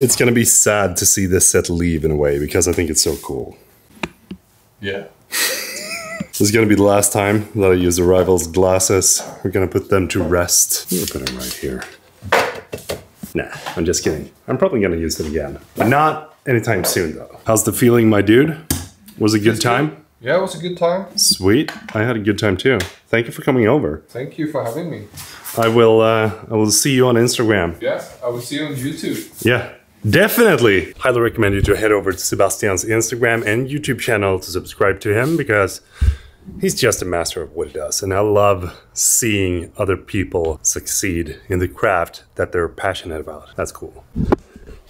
It's gonna be sad to see this set leave in a way because I think it's so cool. Yeah. This is gonna be the last time that I use the Rivals glasses. We're gonna put them to rest. We'll put them right here. Nah, I'm just kidding. I'm probably gonna use it again. But not anytime soon though. How's the feeling, my dude? Was it a good time? Yeah, it was a good time. Sweet. I had a good time too. Thank you for coming over. Thank you for having me. I will uh, I will see you on Instagram. Yeah, I will see you on YouTube. Yeah. Definitely. Highly recommend you to head over to Sebastian's Instagram and YouTube channel to subscribe to him because he's just a master of what he does. And I love seeing other people succeed in the craft that they're passionate about. That's cool.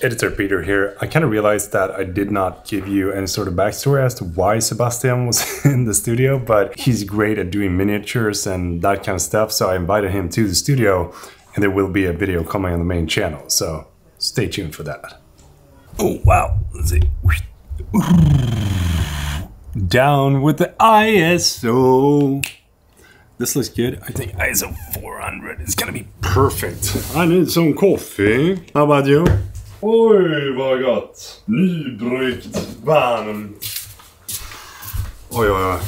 Editor Peter here. I kind of realized that I did not give you any sort of backstory as to why Sebastian was in the studio, but he's great at doing miniatures and that kind of stuff. So I invited him to the studio and there will be a video coming on the main channel. So stay tuned for that. Oh, wow. Let's see. Down with the ISO. This looks good. I think ISO 400 is gonna be perfect. I need some coffee. How about you? Oj, vad gott! Nybryggt, varmt. Oj, oj, oj.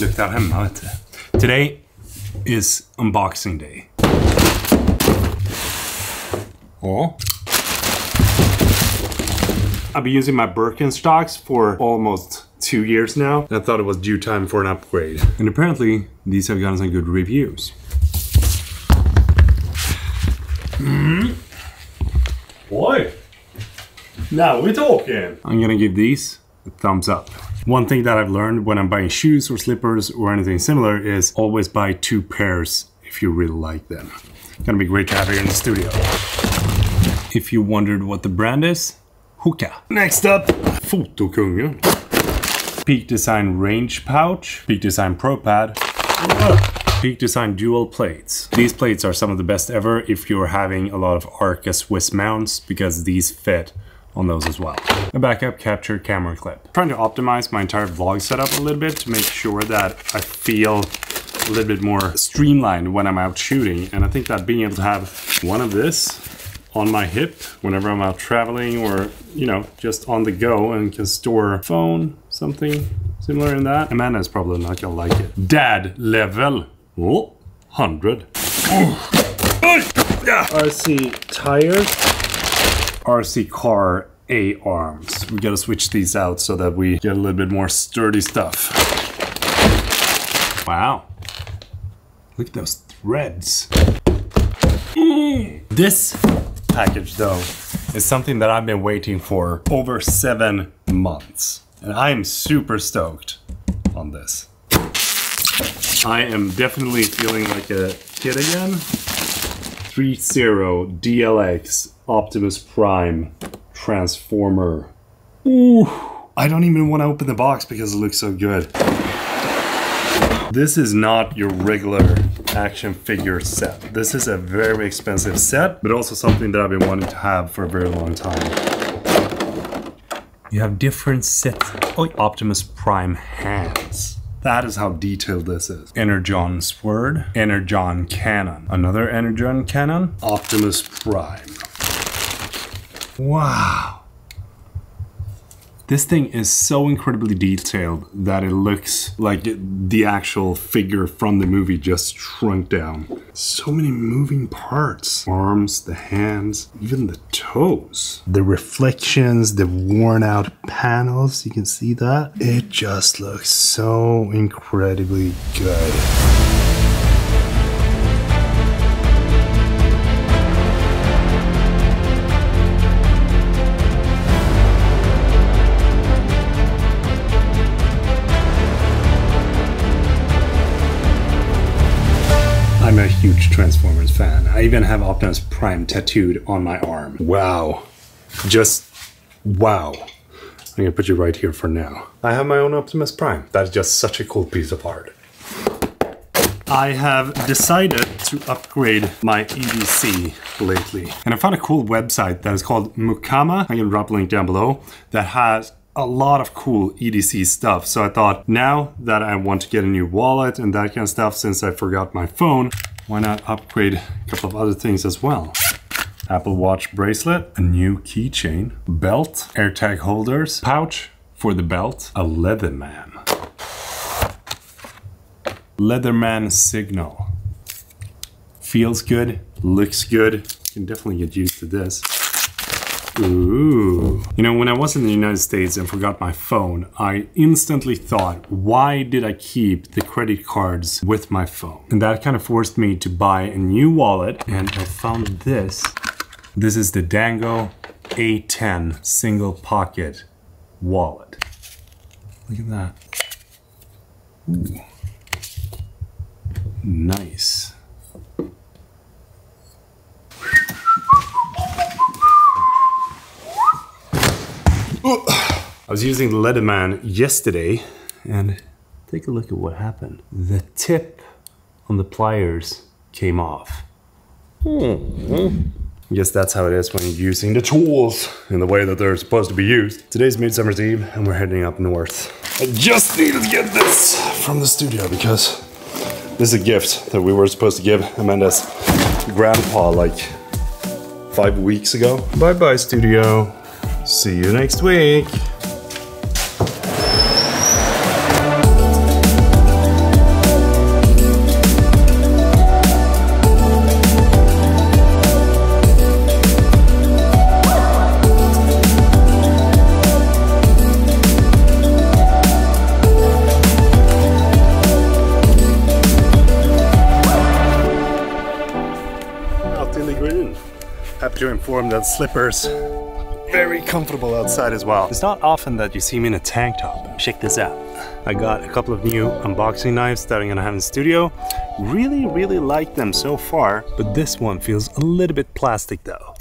Luktar hemma, vet du. Today is unboxing day. Ja. I've been using my Birkenstocks for almost two years now. I thought it was due time for an upgrade. And apparently, these have gotten some good reviews. Mm. Boy, now we're talking. I'm gonna give these a thumbs up. One thing that I've learned when I'm buying shoes or slippers or anything similar is always buy two pairs if you really like them. Gonna be great to have here in the studio. If you wondered what the brand is, Hoka. Next up, Fotokungen. Peak Design Range Pouch, Peak Design Pro Pad, uh, Peak Design Dual Plates. These plates are some of the best ever if you're having a lot of Arca Swiss mounts because these fit on those as well. A backup capture camera clip. Trying to optimize my entire vlog setup a little bit to make sure that I feel a little bit more streamlined when I'm out shooting. And I think that being able to have one of this on my hip whenever I'm out traveling or, you know, just on the go and can store phone, something similar in that. Amanda is probably not gonna like it. Dad level. Oh, 100. RC tires. RC car A arms. We gotta switch these out so that we get a little bit more sturdy stuff. Wow. Look at those threads. Mm. This package though is something that I've been waiting for over seven months. And I'm super stoked on this. I am definitely feeling like a kid again. threezero DLX Optimus Prime Transformer. Ooh, I don't even want to open the box because it looks so good. This is not your regular action figure set. This is a very expensive set, but also something that I've been wanting to have for a very long time. You have different sets. Oh, Optimus Prime hands. That is how detailed this is. Energon Sword, Energon Cannon, another Energon Cannon, Optimus Prime. Wow. This thing is so incredibly detailed that it looks like the actual figure from the movie just shrunk down. So many moving parts. Arms, the hands, even the toes. The reflections, the worn out panels, you can see that. It just looks so incredibly good. I'm a huge Transformers fan. I even have Optimus Prime tattooed on my arm. Wow. Just wow. I'm gonna put you right here for now. I have my own Optimus Prime. That is just such a cool piece of art. I have decided to upgrade my EDC lately. And I found a cool website that is called Mukama. I can drop a link down below that has a lot of cool EDC stuff. So I thought now that I want to get a new wallet and that kind of stuff since I forgot my phone, why not upgrade a couple of other things as well? Apple Watch bracelet, a new keychain, belt, AirTag holders, pouch for the belt, a Leatherman. Leatherman signal. Feels good, looks good. Can definitely get used to this. Ooh. You know, when I was in the United States and forgot my phone, I instantly thought, why did I keep the credit cards with my phone? And that kind of forced me to buy a new wallet, and I found this. This is the Dango A10 single pocket wallet. Look at that. Ooh. Nice. I was using the Leatherman yesterday and take a look at what happened. The tip on the pliers came off. Hmm. I guess that's how it is when you're using the tools in the way that they're supposed to be used. Today's Midsummer's Eve and we're heading up north. I just needed to get this from the studio because this is a gift that we were supposed to give Amanda's grandpa like five weeks ago. Bye bye, studio. See you next week. Happy to inform that slippers very comfortable outside as well. It's not often that you see me in a tank top. Check this out. I got a couple of new unboxing knives that I'm gonna have in the studio. Really, really like them so far, but this one feels a little bit plastic though.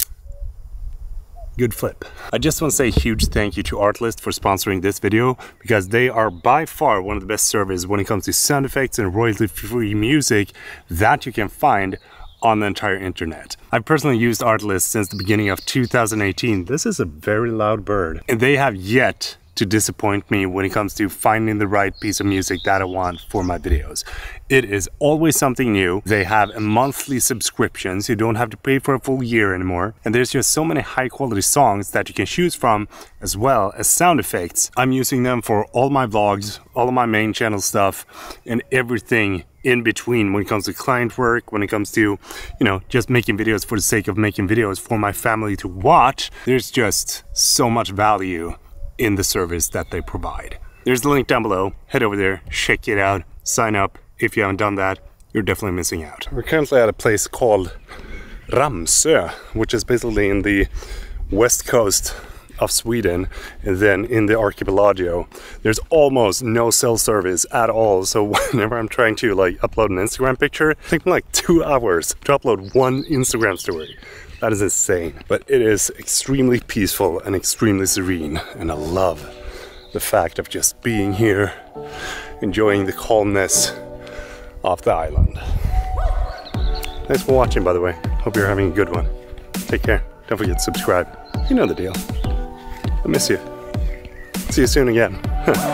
Good flip. I just want to say a huge thank you to Artlist for sponsoring this video because they are by far one of the best services when it comes to sound effects and royalty-free music that you can find on the entire internet. I've personally used Artlist since the beginning of 2018. This is a very loud bird. And they have yet to disappoint me when it comes to finding the right piece of music that I want for my videos. It is always something new. They have a monthly subscription, so you don't have to pay for a full year anymore. And there's just so many high quality songs that you can choose from, as well as sound effects. I'm using them for all my vlogs, all of my main channel stuff, and everything in between when it comes to client work, when it comes to, you know, just making videos for the sake of making videos for my family to watch. There's just so much value in the service that they provide. There's the link down below. Head over there, check it out, sign up. If you haven't done that, you're definitely missing out. We're currently at a place called Ramsö, which is basically in the west coast of Sweden and then in the archipelago. There's almost no cell service at all. So whenever I'm trying to like upload an Instagram picture it takes me like two hours to upload one Instagram story. That is insane. But it is extremely peaceful and extremely serene. And I love the fact of just being here enjoying the calmness of the island. Thanks for watching by the way. Hope you're having a good one. Take care. Don't forget to subscribe. You know the deal I miss you. See you soon again.